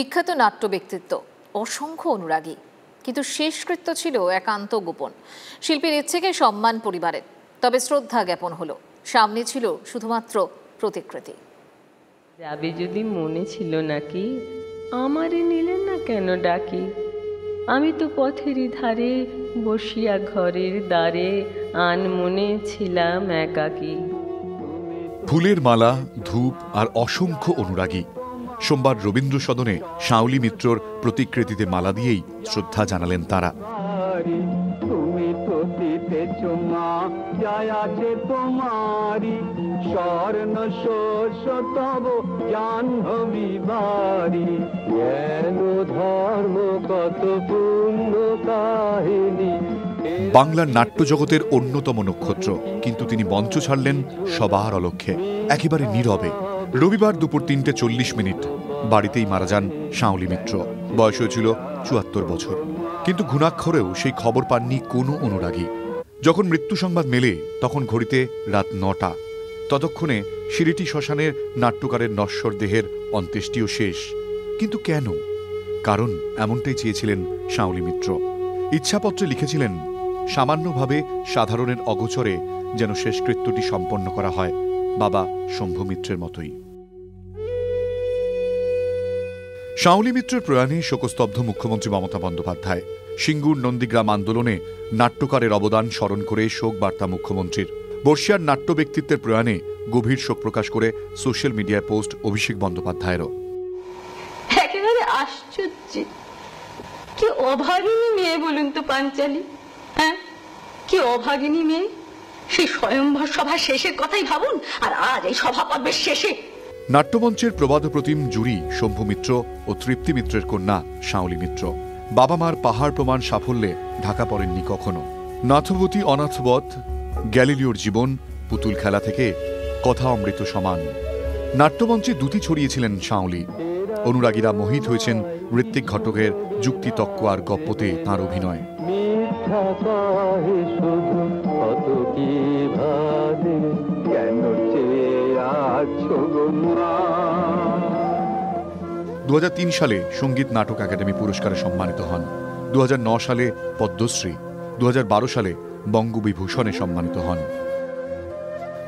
বিখ্যাত নাট্য ব্যক্তিত্ব অসংখ্য অনুরাগী কিন্তু শেষকৃত্য ছিল একান্ত গোপন। শিল্পীর ইচ্ছেকে সম্মান পরিবারের তবে শ্রদ্ধা জ্ঞাপন হলো। সামনে ছিল শুধুমাত্র প্রতিকৃতি। যাবে যদি মনে ছিল নাকি আমারে নিলেন না কেন ডাকি? আমি তো পথেরই ধারে বসিয়া ঘরের দ্বারে আন মনে ছিলাম একাকী। ফুলের মালা ধূপ আর অসংখ্য অনুরাগী। সোমবার রবীন্দ্র সদনে শাওলি মিত্রর প্রতিকৃতিতে মালা দিয়েই শ্রদ্ধা জানালেন তারা। বাংলার নাট্যজগতের অন্যতম নক্ষত্র কিন্তু তিনি মঞ্চ ছাড়লেন সবার অলক্ষে একেবারে নীরবে। রবিবার দুপুর তিনটে চল্লিশ মিনিট। বাড়িতেই মারা যান শাওলি মিত্র। বয়স হয়েছিল চুয়াত্তর বছর। কিন্তু ঘুণাক্ষরেও সেই খবর পাননি কোনো অনুরাগী। যখন মৃত্যু সংবাদ মেলে, তখন ঘড়িতে রাত নটা। ততক্ষণে সিরিটি শ্মশানের নাট্যকারের নশ্বর দেহের অন্ত্যেষ্টিও শেষ। কিন্তু কেন? কারণ এমনটাই চেয়েছিলেন শাওলি মিত্র। ইচ্ছাপত্রে লিখেছিলেন, সামান্যভাবে সাধারণের অগোচরে যেন শেষকৃত্যটি সম্পন্ন করা হয়। বাবা শম্ভু মিত্রের মতোই। শাওলি মিত্রের প্রয়াণে শোকস্তব্ধ মুখ্যমন্ত্রী মমতা বন্দ্যোপাধ্যায়। সিঙ্গুর নন্দীগ্রাম আন্দোলনে নাট্যকারের অবদান স্মরণ করে শোক বার্তা মুখ্যমন্ত্রীর। বর্ষিয়ার নাট্য ব্যক্তিত্বের প্রয়াণে গভীর শোক প্রকাশ করে সোশ্যাল মিডিয়ায় পোস্ট অভিষেক বন্দ্যোপাধ্যায়েরও। একেবারে আশ্চর্য। কি অভাগিনী মেয়ে বলুন তো পাঞ্চালি হ্যাঁ? কি অভাগিনী মেয়ে? সেই স্বয়ংভর সভা শেষের কথাই ভাবুন, আর আজ এই সভা পর্বের শেষে। নাট্যমঞ্চের প্রবাদ প্রতিম জুরি, শম্ভু মিত্র ও তৃপ্তি মিত্রের কন্যা শাওলি মিত্র। বাবা মার পাহাড় প্রমাণ সাফল্যে ঢাকা পড়েননি কখনো। নাথবতী অনাথবধ, গ্যালিলিওর জীবন, পুতুল খেলা থেকে কথা অমৃত সমান। নাট্যমঞ্চে দুটি ছড়িয়েছিলেন শাওলি। অনুরাগীরা মোহিত হয়েছেন ঋত্বিক ঘটকের যুক্তি তক্ক আর গপ্পতে তাঁর অভিনয়। মিথ্যা কহে শুধু কত কি ভাবে কেন চেয়ে আছো দু সালে সংগীত নাটক একাডেমি পুরস্কারে সম্মানিত হন। দু সালে পদ্মশ্রী দু হাজার বারো সালে বঙ্গবিভূষণে সম্মানিত হন।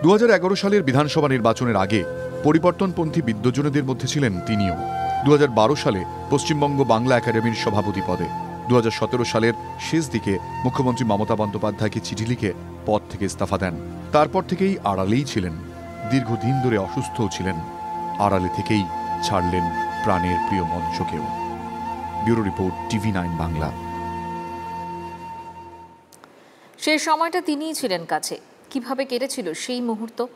দু হাজার এগারো সালের বিধানসভা নির্বাচনের আগে পরিবর্তনপন্থী বিদ্বজনেদের মধ্যে ছিলেন তিনিও। দু হাজার বারো সালে পশ্চিমবঙ্গ বাংলা একাডেমির সভাপতি পদে। দু হাজার সতেরো সালের শেষ দিকে মুখ্যমন্ত্রী মমতা বন্দ্যোপাধ্যায়কে চিঠি লিখে পদ থেকে ইস্তফা দেন। তারপর থেকেই আড়ালেই ছিলেন। দীর্ঘদিন ধরে অসুস্থও ছিলেন। আড়ালে থেকেই ছাড়লেন প্রাণের প্রিয় মঞ্চকেও। Bureau report, TV nine Bangla. সেই সময়টা তিনিই ছিলেন কাছে। কীভাবে কেটেছিল সেই মুহূর্ত?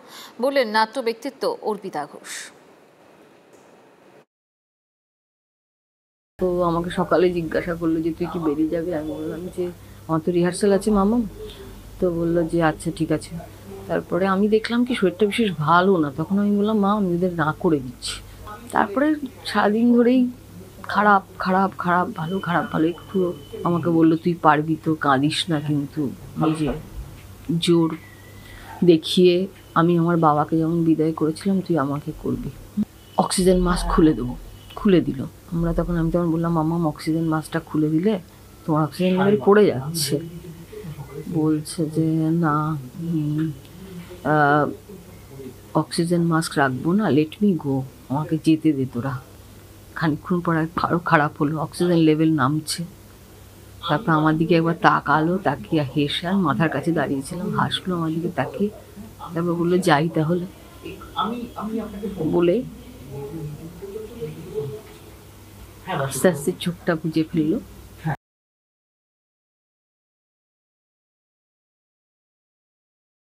বললেন নাট্য ব্যক্তিত্ব অর্পিতা ঘোষ। তো আমাকে সকালে জিজ্ঞাসা করল যে, তুই কি বেরিয়ে যাবি? আমি বললাম যে, আমার তো রিহার্সাল আছে মামা। তো বলল যে আচ্ছা ঠিক আছে। তারপরে আমি দেখলাম কি, শরীরটা বিশেষ ভালো না। তখন আমি বললাম, মা, আমি ওদের না করে দিচ্ছি। তারপরে সারাদিন ধরেই খারাপ খারাপ খারাপ, ভালো খারাপ, ভালো। একটু আমাকে বলল, তুই পারবি তো, কাঁদিস না কিন্তু। নিজে জোর দেখিয়ে আমি আমার বাবাকে যেমন বিদায় করেছিলাম, তুই আমাকে করবি। অক্সিজেন মাস্ক খুলে দেবো। খুলে দিল। আমরা তখন আমি তখন বললাম মামাম অক্সিজেন মাস্কটা খুলে দিলে তোমার অক্সিজেন লেভেল পড়ে যাচ্ছে। বলছে যে না অক্সিজেন মাস্ক রাখব না লেট মি গো আমাকে যেতে দে তোরা। খানিকক্ষণ পর আর আরও খারাপ হলো অক্সিজেন লেভেল নামছে। তারপর আমার দিকে একবার তাকালো তাকিয়ে হেসে আর মাথার কাছে দাঁড়িয়েছিলাম হাসলো আমার দিকে তাকিয়ে। তারপর বলল যাই তাহলে। বলে আস্তে আস্তে চোখটা বুঝে ফেললো